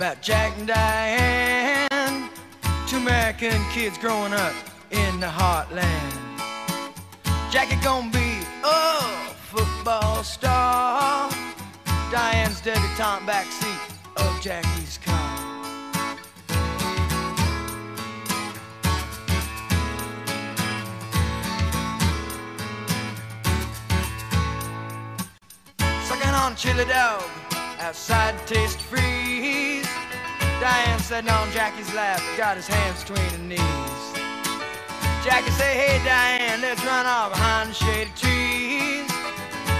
about Jack and Diane, two American kids growing up in the heartland. Jackie gonna be a football star. Diane's debutante backseat of Jackie's car. Sucking on chili dog outside Tastee Freez. Diane sitting on Jackie's lap, got his hands between her knees. Jackie say, hey Diane, let's run off behind the shady trees.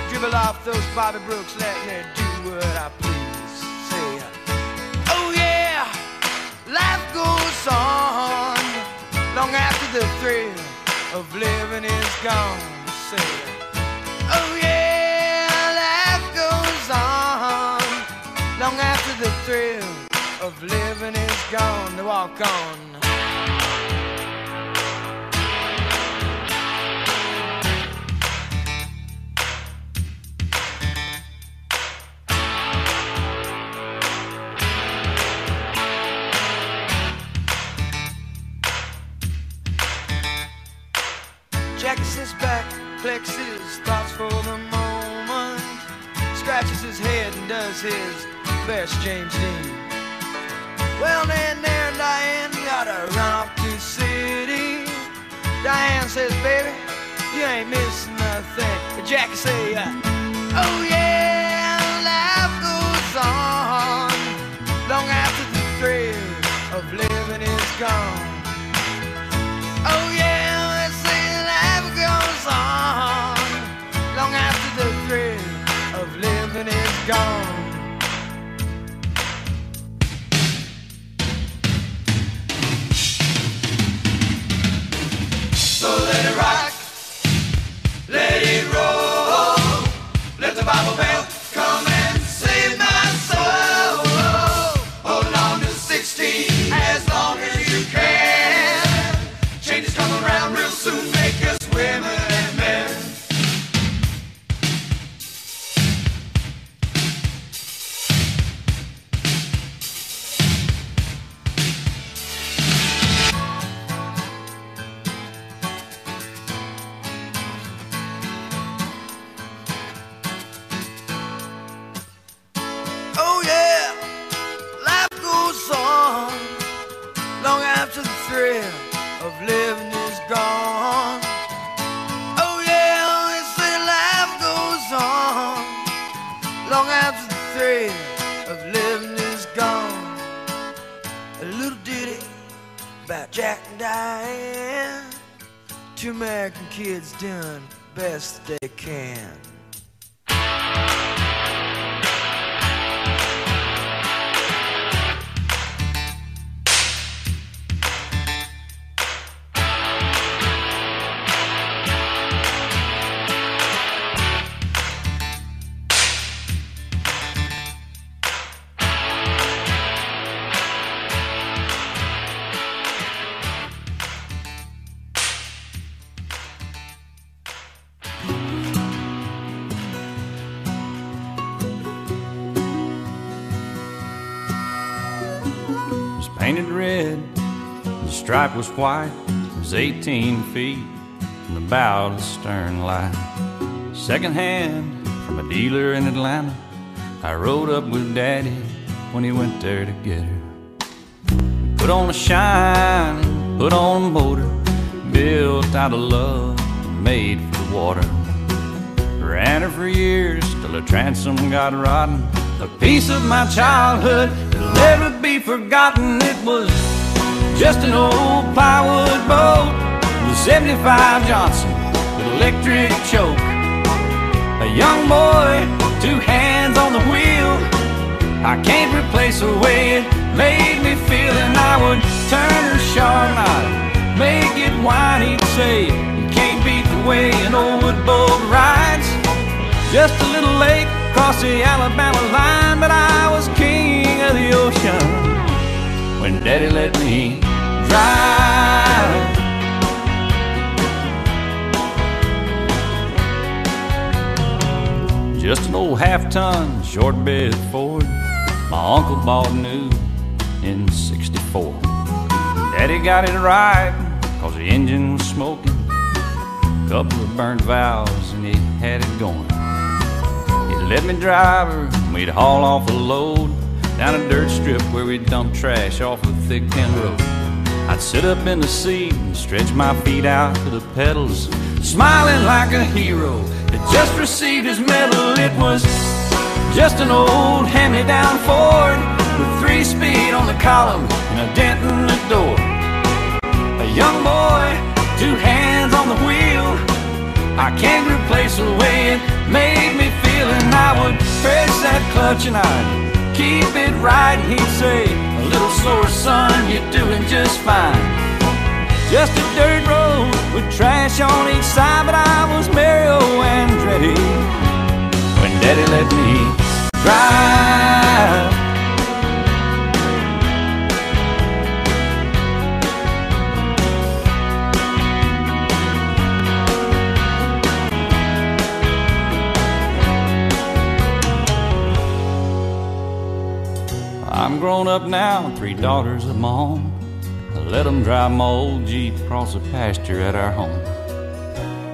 Dribble off those Bobby Brooks, let me do what I please. Say, oh yeah, life goes on long after the thrill of living is gone. Say, oh yeah, life goes on long after the thrill of living is gone. To walk on. Jackie sits back, his thoughts for the moment, scratches his head and does his best James Dean. Well, then there Diane gotta run off to city. Diane says, baby, you ain't missing nothing. Jackie say, uh, oh yeah, life goes on long after the thrill of living is gone. American kids doing best they can. Stripe was white, it was 18 feet from the bow to the stern light. Second hand from a dealer in Atlanta, I rode up with Daddy when he went there to get her. Put on a shine, put on a motor, built out of love, made for the water. Ran her for years till the transom got rotten. A piece of my childhood that'll never be forgotten. It was just an old plywood boat, the 75 Johnson with electric choke. A young boy, two hands on the wheel. I can't replace the way it made me feel, and I would turn her sharp, I'd make it whine. He'd say, You can't beat the way an old wood boat rides. Just a little late across the Alabama line, but I was king of the ocean when Daddy let me drive. Just an old half ton short bed Ford my uncle bought new in 64. Daddy got it right, cause the engine was smoking. Couple of burned valves and he had it going. He let me drive her, and we'd haul off a load down a dirt strip where we'd dump trash off a Thigpen road. I'd sit up in the seat and stretch my feet out to the pedals, smiling like a hero that just received his medal. It was just an old hand-me-down Ford with three speed on the column and a dent in the door. A young boy, two hands on the wheel. I can't replace the way it made me feel, and I would press that clutch and I'd keep it right. He'd say, "A little slower, son, you're doing just fine." Just a dirt road with trash on each side, but I I'm grown up now, three daughters of my own. I let them drive my old Jeep across the pasture at our home.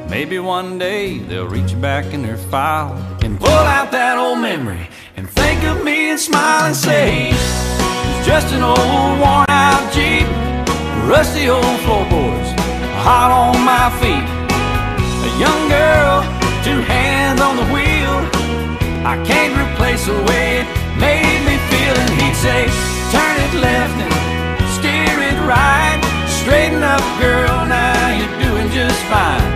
Maybe one day they'll reach back in their file and pull out that old memory and think of me and smile and say, It's just an old worn out Jeep, rusty old floorboards, hot on my feet. A young girl, two hands on the wheel. I can't replace the way it made. And he'd say, Turn it left and steer it right. Straighten up, girl, now you're doing just fine.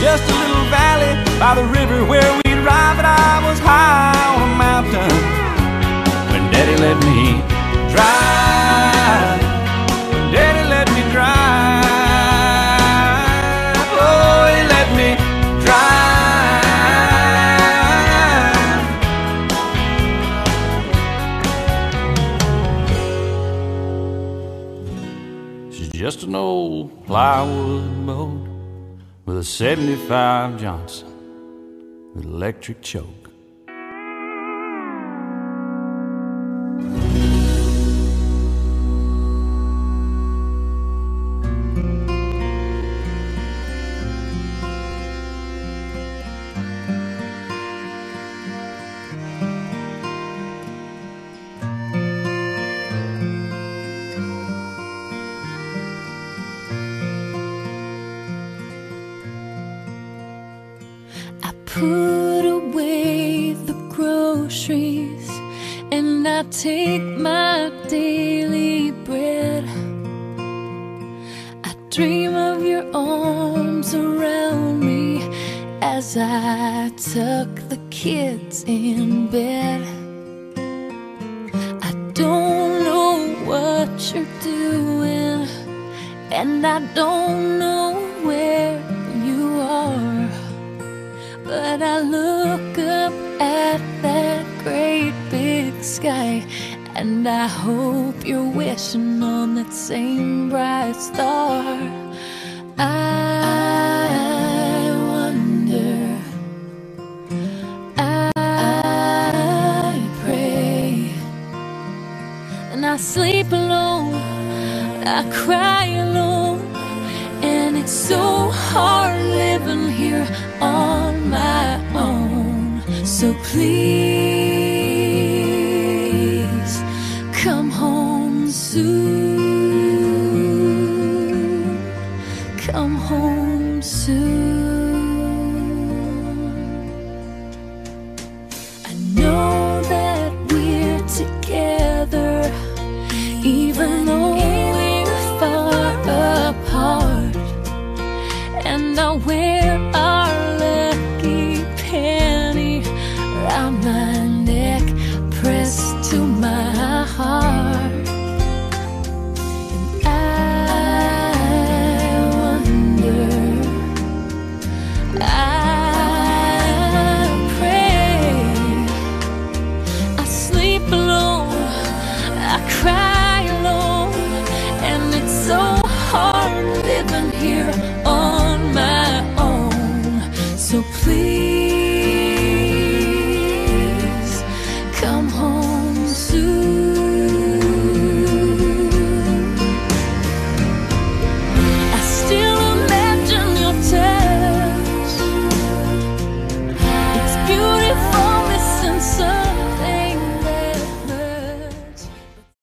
Just a little valley by the river where we'd ride, but I was high on a mountain when Daddy let me drive. Just an old plywood boat with a 75 Johnson with electric choke. Put away the groceries and I take my daily bread. I dream of your arms around me as I tuck the kids in bed. I don't know what you're doing, and I don't know sky And I hope you're wishing on that same bright star I wonder I pray And I sleep alone I cry alone and it's so hard living here on my own. So please. even though we're far apart, and I went.